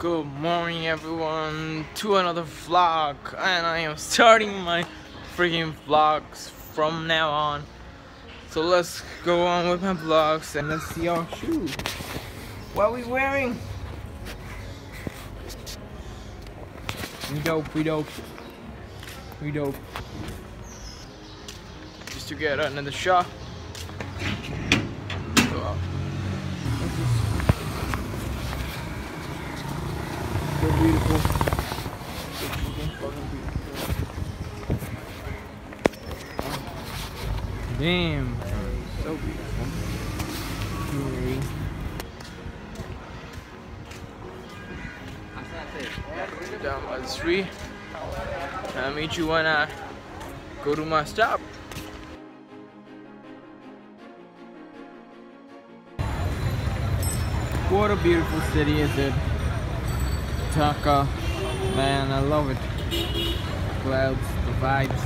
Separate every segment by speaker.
Speaker 1: Good morning everyone to another vlog and I am starting my freaking vlogs from now on. So let's go on with my vlogs and let's see our shoes. What are we wearing? We dope, we dope. We dope. Just to get another shot. So, uh, this is so beautiful. So freaking fucking beautiful. Damn, so beautiful. Jewelry. Down by the street. I'll meet you when I go to my stop. What a beautiful city is it? Dhaka. Man, I love it. Clouds, the vibes.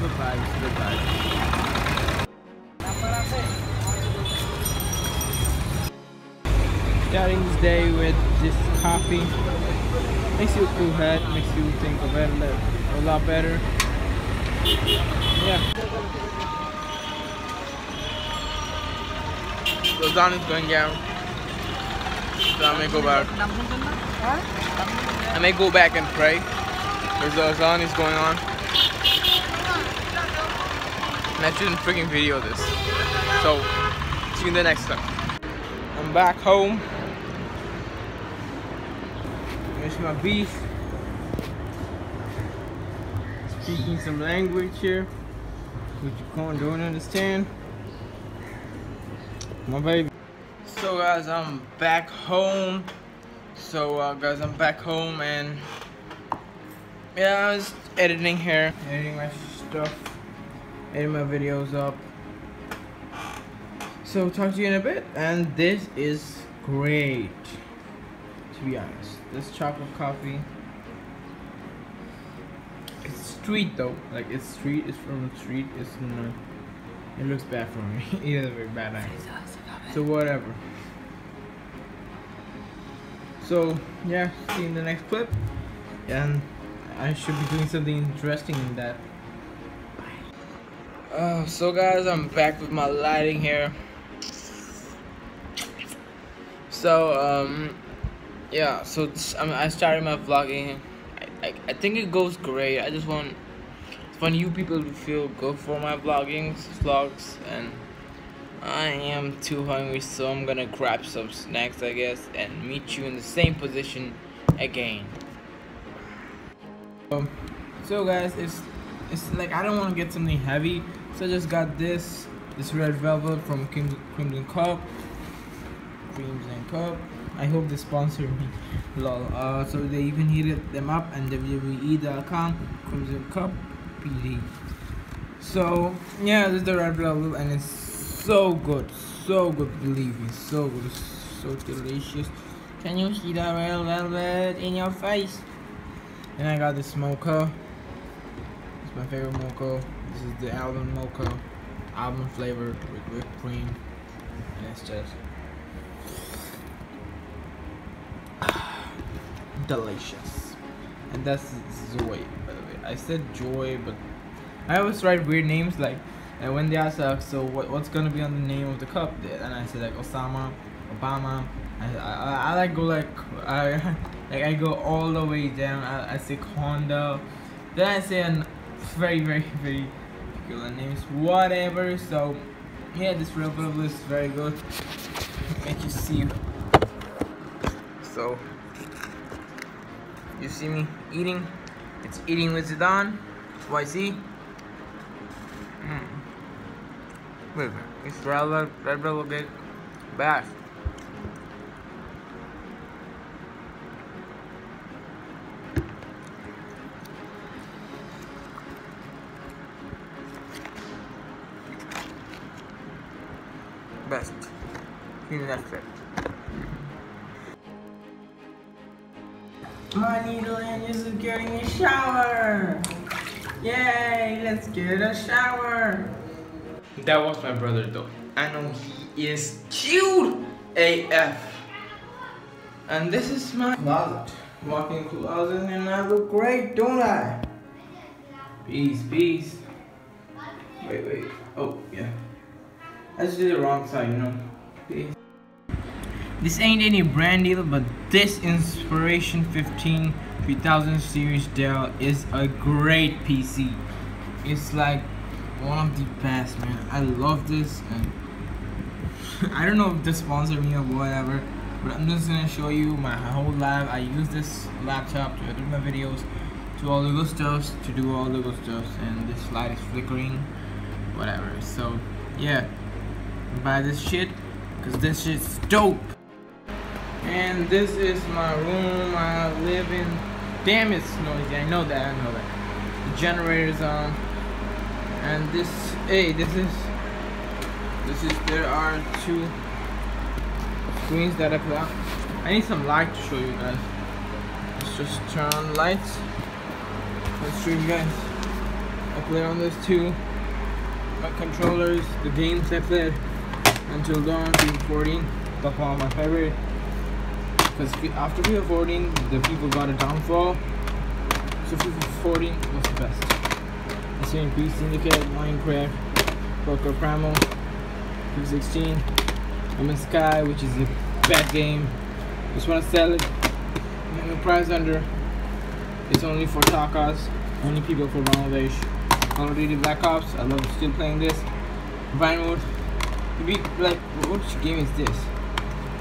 Speaker 1: Good vibes, good vibes. Starting this day with this coffee. Makes you cool head, makes you think of it a lot better. Yeah. So Don is going down. So I may go back. I may go back and pray. Because the Azan is going on. And I shouldn't freaking video this. So, see you in the next time. I'm back home. There's my beef. Speaking some language here. Which you can't don't understand. My baby. So guys, I'm back home. So uh, guys, I'm back home and yeah, I was editing here, editing my stuff, editing my videos up. So talk to you in a bit, and this is great. To be honest, this chocolate coffee. It's street though, like it's street. It's from the street. It's not. It looks bad for me. it has a very bad angle. So whatever. So yeah, see you in the next clip. And I should be doing something interesting in that. Uh, so guys, I'm back with my lighting here. So um, yeah. So I, mean, I started my vlogging. I, I, I think it goes great. I just want want you people to feel good for my vloggings, vlogs, and I am too hungry, so I'm gonna grab some snacks, I guess, and meet you in the same position again. Um, so guys, it's it's like I don't want to get something heavy, so I just got this this red velvet from Crimson Cup, Crimson Cup. I hope they sponsor me. Lol. Uh, so they even heated them up and WWE.com Crimson Cup PD. So yeah, this is the red velvet and it's so good, so good. Believe me, so good, so delicious. Can you see that red velvet in your face? And I got this mocha. It's my favorite mocha. This is the almond mocha, almond flavored with whipped cream, and it's just delicious. And that's Zoe, by the way. I said Joy, but I always write weird names like. And when they ask, uh, so what, what's gonna be on the name of the cup? And I say like Osama, Obama. I, I, I like go like I like I go all the way down. I, I say Honda. Then I say an very very very particular names, whatever. So yeah, this real bubble is very good. Make you see. So you see me eating. It's eating with Zidane. YC. Mm. Wait. It's velvet cake. Bath. Best. See you next clip. My needle and is getting a shower. Yay, let's get a shower. That was my brother though. I know he is cute AF. And this is my closet. Walking closet and I look great, don't I? Peace, peace. Wait, wait. Oh, yeah. I just did the wrong side, you know. Peace. This ain't any brand deal, but this Inspiron 15 3000 series Dell is a great PC. It's like one of the best, man. I love this, and I don't know if this sponsor me or whatever, but I'm just gonna show you my whole lab. I use this laptop to edit my videos, to all the good stuff, to do all the good stuff, and this light is flickering, whatever. So yeah, buy this shit, cause this shit's dope. And this is my room I live in. Damn, it's noisy. I know that. I know that. The generator's on. And this, hey, this is, this is. There are two screens that I put out. I need some light to show you guys. Let's just turn on lights. Let's show you guys. I play on those two My controllers, the games I played until dawn, FIFA 14. That's one of my favorite because after FIFA 14 the people got a downfall so FIFA 14 was the best same Peace Syndicate, Minecraft, Poker Primal, FIFA 16 I'm in Sky which is a bad game. Just want to sell it. And the price under. It's only for Takas only people for Bangladesh Already Black Ops I love still playing this. Vinewood be like what game is this?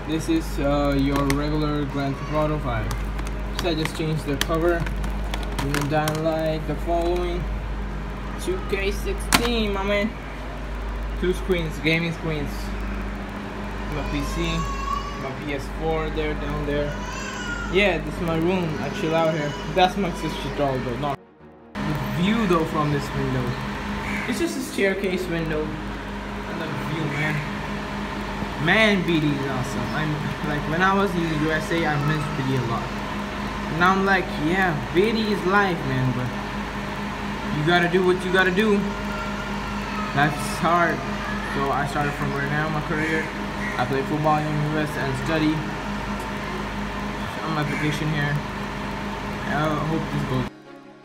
Speaker 1: This is uh, your regular Grand Theft Auto 5 so I just changed the cover. Then Dying Light the following 2K16 my man. Two screens gaming screens. My PC my PS4 there down there. Yeah this is my room. I chill out here. That's my sister's doll though not the view though from this window. It's just a staircase window. And the view man. Man, BD is awesome. I'm like when I was in the USA, I missed BD a lot. Now I'm like, yeah, BD is life, man. But you gotta do what you gotta do. That's hard. So I started from right now my career. I play football in the US and study. On my vacation here. I hope this goes.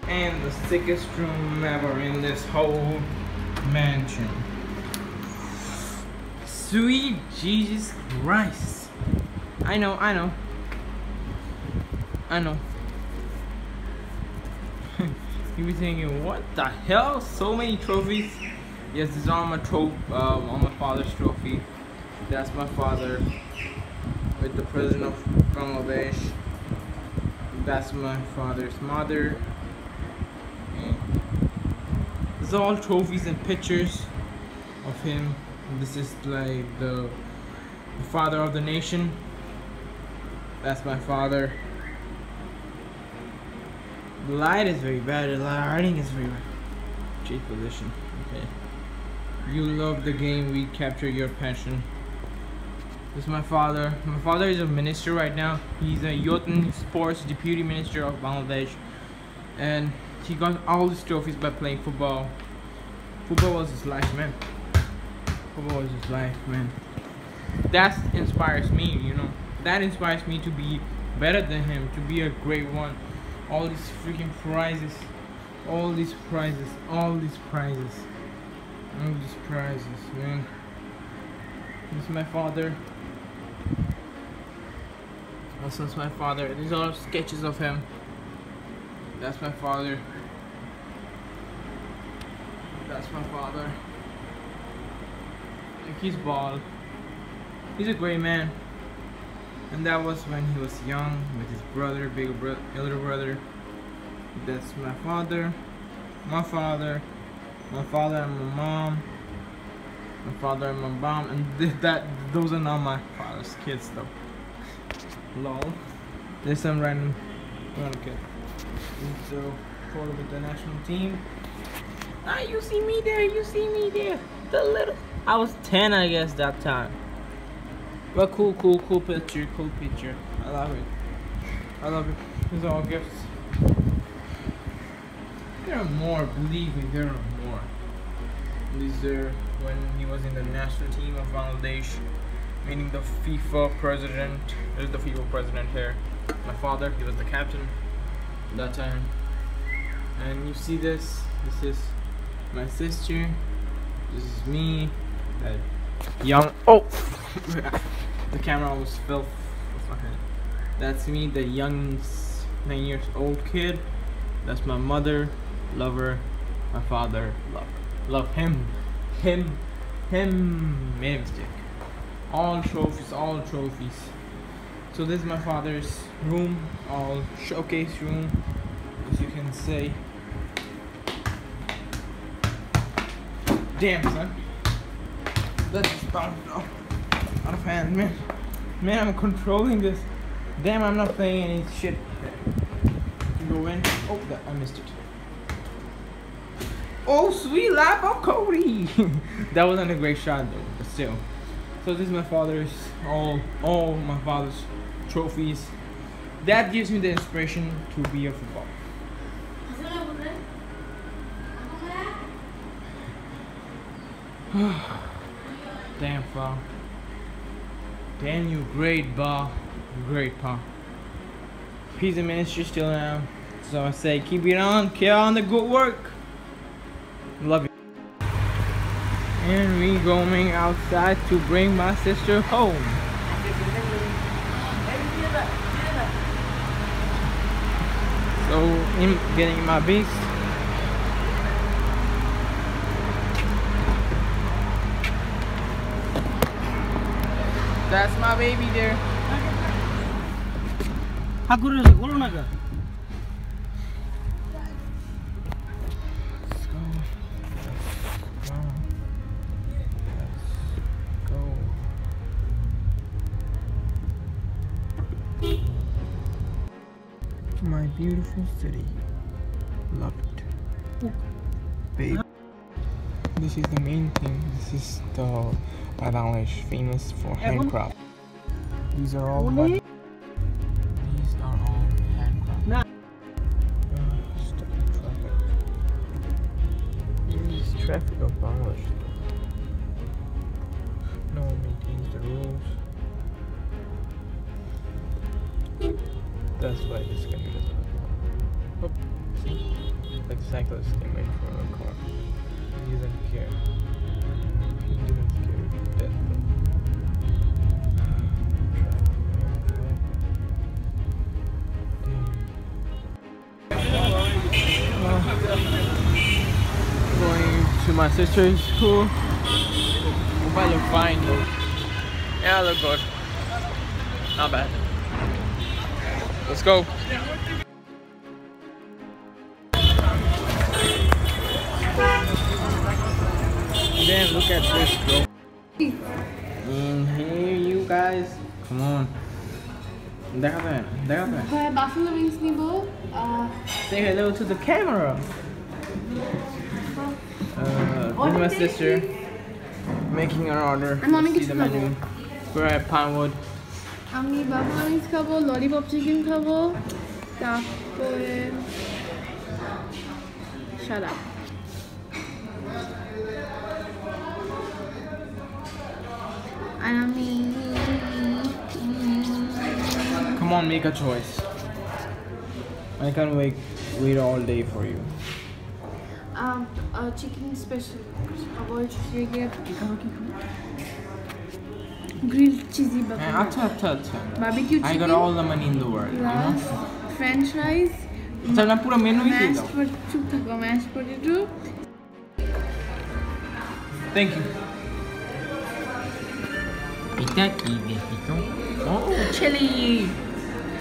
Speaker 1: And the sickest room ever in this whole mansion. Sweet Jesus Christ. I know, I know. I know. You be thinking, what the hell? So many trophies? Yes, this is all my trophy, um, on my father's trophy. That's my father with the president of Bangladesh. That's my father's mother. It's all trophies and pictures of him this is like the, the father of the nation that's my father the light is very bad the lighting is very bad. Cheap position okay. You love the game we capture your passion. This is my father. My father is a minister right now. He's a youth and sports deputy minister of bangladesh. And he got all his trophies by playing football. Football was his life man. Football was his life, man. That inspires me, you know. That inspires me to be better than him, to be a great one. All these freaking prizes, all these prizes, all these prizes, all these prizes, man. This is my father. Also, is my father. These are sketches of him. That's my father. That's my father. He's bald. He's a great man. And that was when he was young with his brother, bigger brother, elder brother. That's my father, my father, my father and my mom, my father and my mom, and th that those are not my father's kids though. Lol. There's some random random kid. So photo with the national team. Ah, you see me there, you see me there. The little I was 10, I guess, that time. But cool, cool, cool picture, cool picture. I love it. I love it. These are all gifts. There are more, believe me, there are more. These are when he was in the national team of Bangladesh. meeting the FIFA president. There's the FIFA president here. My father, he was the captain that time. And you see this? This is my sister. This is me. That young. Oh, the camera almost fell. off my hand. That's me, the young nine years old kid. That's my mother. Love her. My father. Love. Love him. Him. Him. Made a mistake. All trophies. All trophies. So this is my father's room. All showcase room, as you can say. Damn, son. That's bounced off out of hand, man. Man, I'm controlling this. Damn, I'm not playing any shit. Go in. Oh, that, I missed it. Oh, sweet lap of Cody. that wasn't a great shot though, but still. So this is my father's all all my father's trophies. That gives me the inspiration to be a footballer. Damn, Pa. Damn, you great, Ba. Great, Pa. He's in ministry still now. So I say, keep it on, keep on the good work. Love you. And we going outside to bring my sister home. So, in getting my beast. That's my baby there. Hakuru, Hakuru naga. My beautiful city, Lucknow. is the main thing. This is the Bangladesh famous for handcraft. These are all these are all handcraft.
Speaker 2: Nah.
Speaker 1: Uh, traffic. Maybe traffic of Bangladesh. No one maintains the rules. That's why this can Oh, see, like cyclists can wait for a car. He doesn't care. He didn't care. Death. Uh, going to my sister's school. Hope I look fine though. Yeah, I look good. Not bad. Let's go. look at this, bro. In here, you guys. Come on. দেখাবে দেখাবে
Speaker 3: হ্যাঁ buffalo wings নিব আহ,
Speaker 1: Say hello to the camera. Uh, this is my sister making an order.
Speaker 3: আমি অনেক
Speaker 1: See
Speaker 3: কিছু
Speaker 1: the menu. We're at Pinewood.
Speaker 3: আমি buffalo wings খাবো lollipop chicken খাবো তারপরে সাদা আর
Speaker 1: Come on, make a choice. I can wait, wait all day for you.
Speaker 3: Um, a chicken special. Avoid grilled cheesy bacon.
Speaker 1: Eh, acha, acha, acha.
Speaker 3: Barbecue chicken.
Speaker 1: I got all the money in the world. Plus, you know? French fries. अच्छा ना पूरा
Speaker 3: मेनू
Speaker 1: ही
Speaker 3: दे दो। Mash potato.
Speaker 1: Thank you. Hideki, viejito. Oh, chili.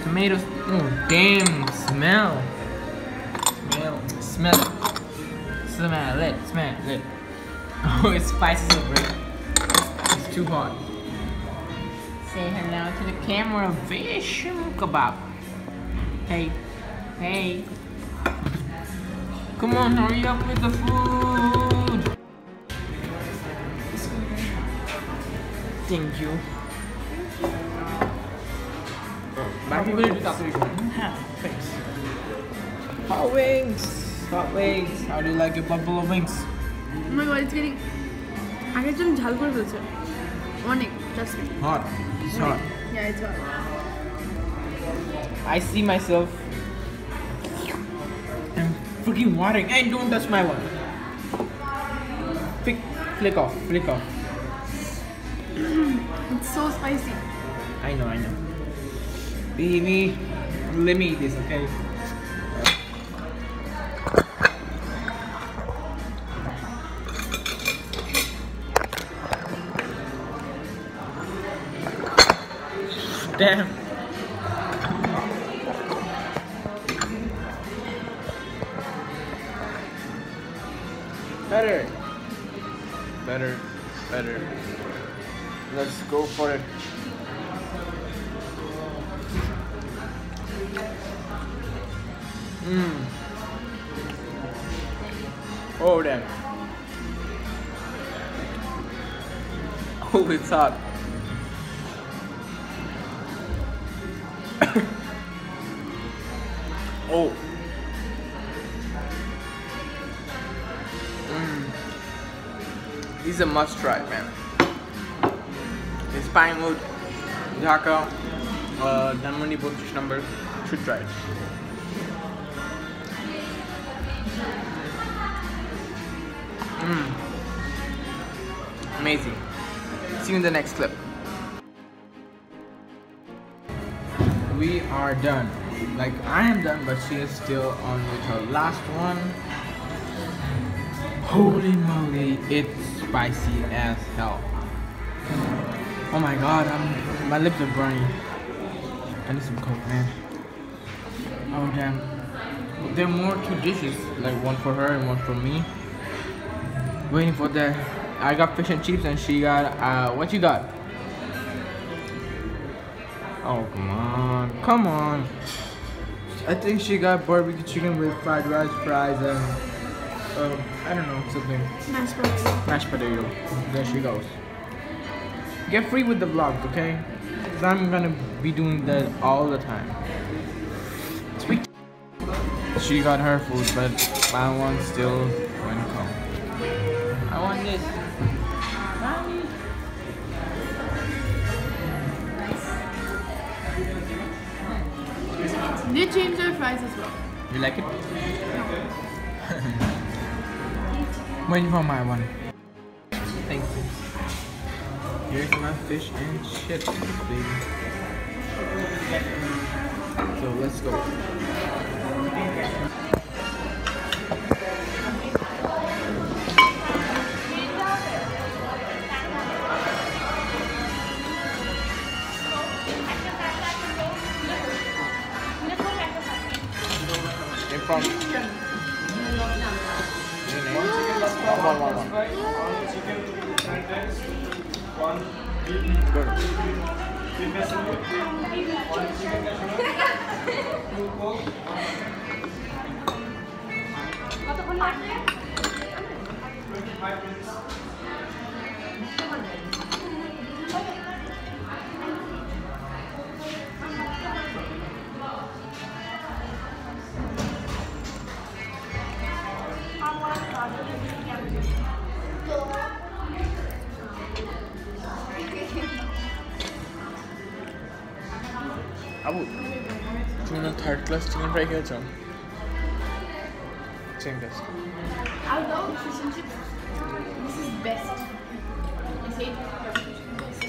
Speaker 1: Tomatoes. Oh, damn. Smell. Smell. Smell. Smell it. Smell it. Oh, it spices over it. It's too hot. Say hello to the camera, fish kebab. Hey. Hey. Come on, hurry up with the food. Thank you. Back people do that. Thanks. Hot wings. Hot wings. How do you like your buffalo wings?
Speaker 3: আমার বাড়ি থেকে আগের জন ঝাল করে ফেলছে Morning, trust me.
Speaker 1: Hot. It's hot.
Speaker 3: Yeah, it's hot.
Speaker 1: I see myself. I'm freaking watering. Hey, don't touch my one. Flick, flick off, flick off.
Speaker 3: it's so spicy.
Speaker 1: I know, I know. Baby, let me eat this, okay? Damn. Better. Better. Better. Let's go for it. Mmm. Oh damn. Oh, it's hot. oh. Mm. This is a must try, man. Pinewood, Dhaka, uh, Dhanmondi Bhutrish number. Should try it. Mm. Amazing. See you in the next clip. We are done. Like I am done, but she is still on with her last one. Holy moly, it's spicy as hell. Oh my god, I'm, my lips are burning. I need some coke, man. Oh damn. There are more two dishes, like one for her and one for me. Waiting for the. I got fish and chips, and she got. Uh, what you got? Oh come on, come on. I think she got barbecue chicken with fried rice, fries, and um, I don't know something.
Speaker 3: Mashed potato.
Speaker 1: Mashed potato. There she goes. Get free with the vlogs, okay? Cause I'm gonna be doing that all the time. Sweet. She got her food, but my one still went home. I want this. Mommy.
Speaker 3: They changed their fries as well.
Speaker 1: You like it? Waiting for my one. Here's my fish and chips, baby. So let's go. Third class chicken fry খেয়েছ chicken test
Speaker 3: I love fish and chips. This is best. I say barbecue chicken best.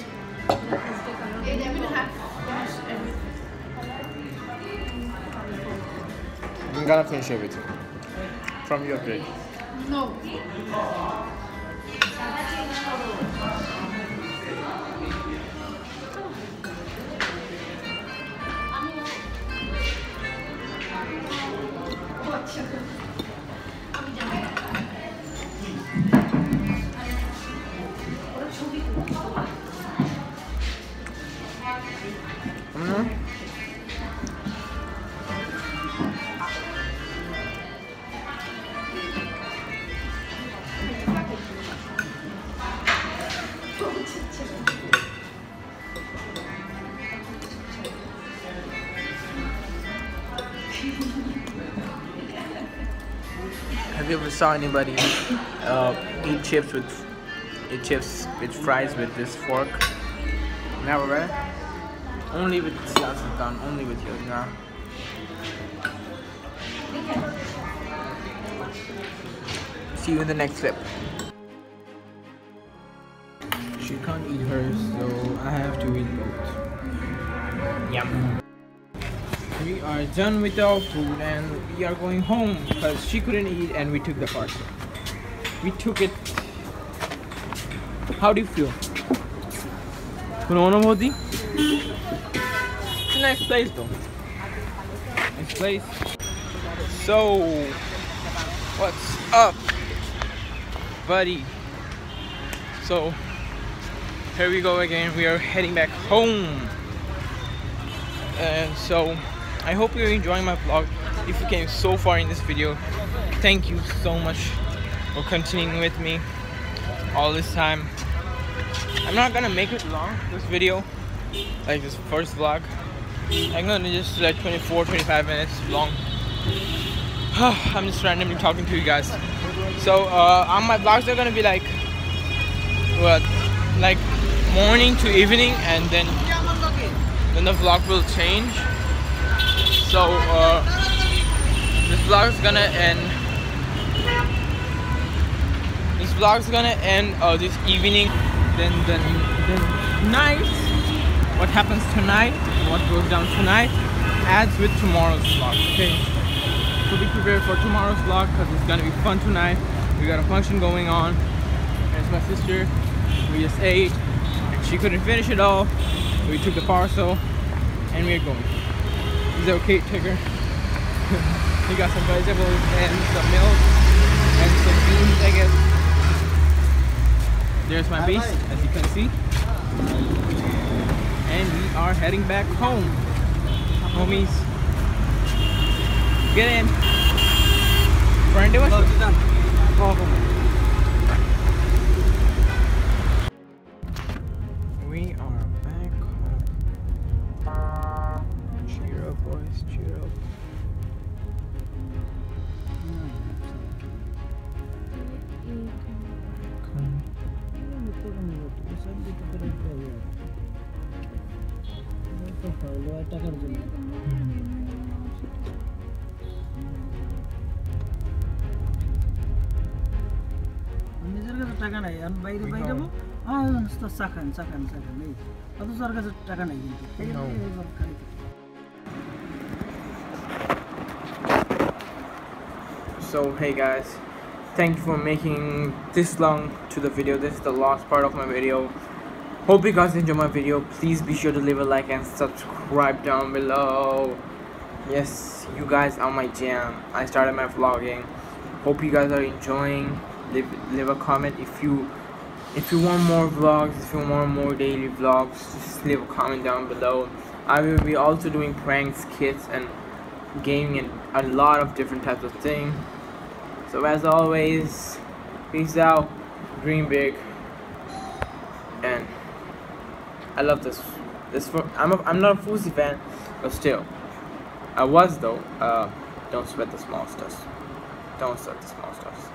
Speaker 3: Hey, I'm gonna have finish everything.
Speaker 1: I'm gonna finish everything from your plate.
Speaker 3: No.
Speaker 1: Saw anybody uh, eat chips with eat chips with fries with this fork. Never read. Only with done. Only with yours now. See you in the next clip. She can't eat hers, so I have to eat both. Yum We are done with our food and we are going home because she couldn't eat and we took the parcel. We took it. How do you feel? কোনো অনুভূতি? It's a nice place though. Nice place. So, what's up, buddy? So, here we go again. We are heading back home. And so, I hope you're enjoying my vlog. If you came so far in this video, thank you so much for continuing with me all this time. I'm not gonna make it long, this video, like this first vlog. I'm gonna just like 24, 25 minutes long. I'm just randomly talking to you guys. So uh, on my vlogs, they're gonna be like, what, like morning to evening, and then then the vlog will change. So uh, this vlog is gonna end. This vlog is gonna end uh, this evening. Then then then night. What happens tonight? What goes down tonight? Adds with tomorrow's vlog. Okay. So be prepared for tomorrow's vlog because it's gonna be fun tonight. We got a function going on. There's my sister. We just ate. She couldn't finish it all. We took the parcel and we're going. Is okay, Tigger? we got some vegetables and some milk and some beans, I guess. There's my beast, as you can see. And we are heading back home. Homies. Get in. Friend, do We Cheer up, boys. Cheer up. Come.
Speaker 2: টাকার জন্য নিজের কাছে টাকা নাই আর বাইরে বাইরে যাবো হ্যাঁ তো চাখান চাখান চাখান এই অথচ ওর কাছে টাকা নাই কিন্তু
Speaker 1: So hey guys, thank you for making this long to the video. This is the last part of my video. Hope you guys enjoy my video. Please be sure to leave a like and subscribe down below. Yes, you guys are my jam. I started my vlogging. Hope you guys are enjoying. Leave leave a comment if you if you want more vlogs, if you want more daily vlogs, just leave a comment down below. I will be also doing pranks, kits, and gaming and a lot of different types of things. So as always, peace out, dream big, and I love this. This I'm a, I'm not a Fuzi fan, but still, I was though. Uh, don't sweat the small stuff. Don't sweat the small stuff.